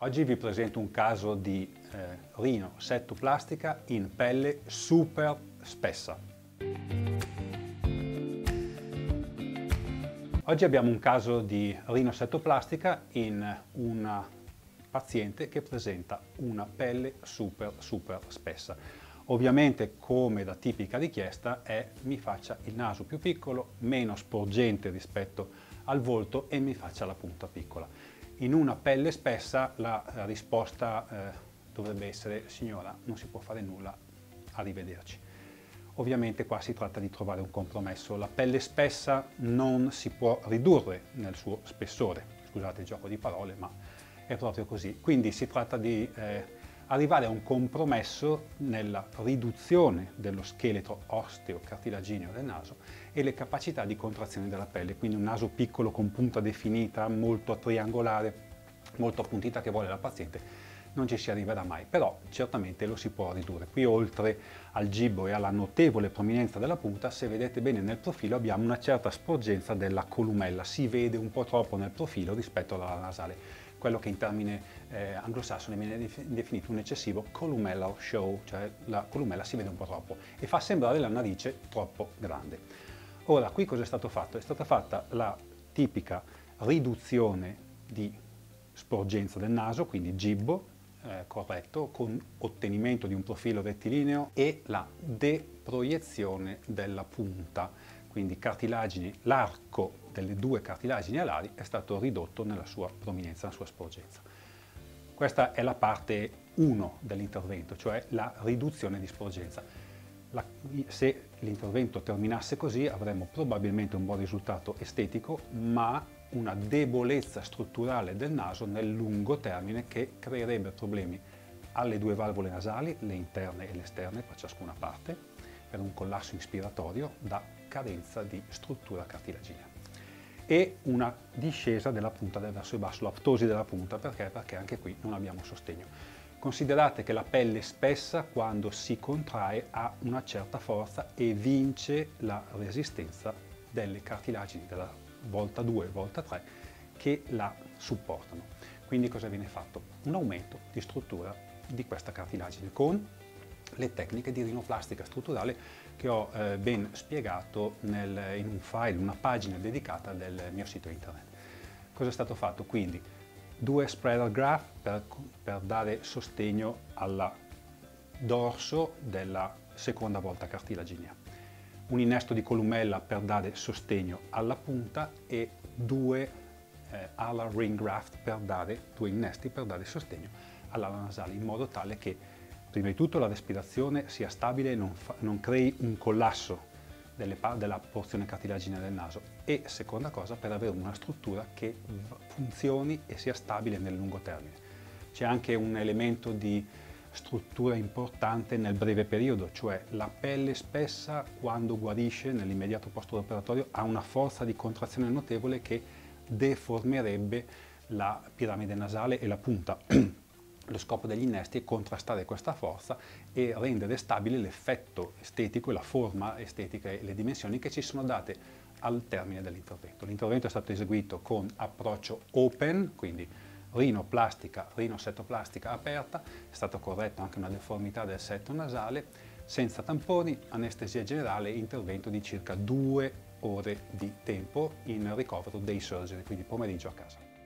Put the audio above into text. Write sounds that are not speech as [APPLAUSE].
Oggi vi presento un caso di eh, rinosettoplastica in pelle super spessa. Oggi abbiamo un caso di rinosettoplastica in una paziente che presenta una pelle super super spessa. Ovviamente come da tipica richiesta è mi faccia il naso più piccolo, meno sporgente rispetto al volto e mi faccia la punta piccola. In una pelle spessa la risposta eh, dovrebbe essere signora non si può fare nulla, arrivederci. Ovviamente qua si tratta di trovare un compromesso. La pelle spessa non si può ridurre nel suo spessore, scusate il gioco di parole ma è proprio così. Quindi si tratta di eh, arrivare a un compromesso nella riduzione dello scheletro osteo-cartilagineo del naso e le capacità di contrazione della pelle, quindi un naso piccolo con punta definita, molto triangolare, molto appuntita che vuole la paziente, non ci si arriverà mai, però certamente lo si può ridurre. Qui oltre al gibbo e alla notevole prominenza della punta, se vedete bene nel profilo abbiamo una certa sporgenza della columella, si vede un po' troppo nel profilo rispetto alla nasale quello che in termine eh, anglosassone viene definito un eccessivo columellar show, cioè la columella si vede un po' troppo e fa sembrare la narice troppo grande. Ora, qui cosa è stato fatto? È stata fatta la tipica riduzione di sporgenza del naso, quindi gibbo, eh, corretto, con ottenimento di un profilo rettilineo e la deproiezione della punta, quindi l'arco delle due cartilagini alari è stato ridotto nella sua prominenza, nella sua sporgenza. Questa è la parte 1 dell'intervento, cioè la riduzione di sporgenza. La, se l'intervento terminasse così avremmo probabilmente un buon risultato estetico, ma una debolezza strutturale del naso nel lungo termine che creerebbe problemi alle due valvole nasali, le interne e le esterne per ciascuna parte, per un collasso ispiratorio da carenza di struttura cartilaginea e una discesa della punta verso il basso, l'aptosi della punta, perché? Perché anche qui non abbiamo sostegno. Considerate che la pelle spessa quando si contrae ha una certa forza e vince la resistenza delle cartilagini della volta 2 e volta 3 che la supportano. Quindi cosa viene fatto? Un aumento di struttura di questa cartilagine con le tecniche di rinoplastica strutturale che ho eh, ben spiegato nel, in un file, una pagina dedicata del mio sito internet. Cosa è stato fatto? Quindi due spreader graph per, per dare sostegno al dorso della seconda volta cartilaginea, un innesto di columella per dare sostegno alla punta e due eh, ala ring graft per dare, due innesti per dare sostegno all'ala nasale in modo tale che prima di tutto la respirazione sia stabile e non, non crei un collasso della porzione cartilaginea del naso e seconda cosa per avere una struttura che funzioni e sia stabile nel lungo termine. C'è anche un elemento di struttura importante nel breve periodo, cioè la pelle spessa quando guarisce nell'immediato post-operatorio ha una forza di contrazione notevole che deformerebbe la piramide nasale e la punta. [CLEARS THROAT] Lo scopo degli innesti è contrastare questa forza e rendere stabile l'effetto estetico e la forma estetica e le dimensioni che ci sono date al termine dell'intervento. L'intervento è stato eseguito con approccio open, quindi rinoplastica, rinosettoplastica aperta, è stato corretto anche una deformità del setto nasale, senza tamponi, anestesia generale, intervento di circa due ore di tempo in ricovero day surgery, quindi pomeriggio a casa.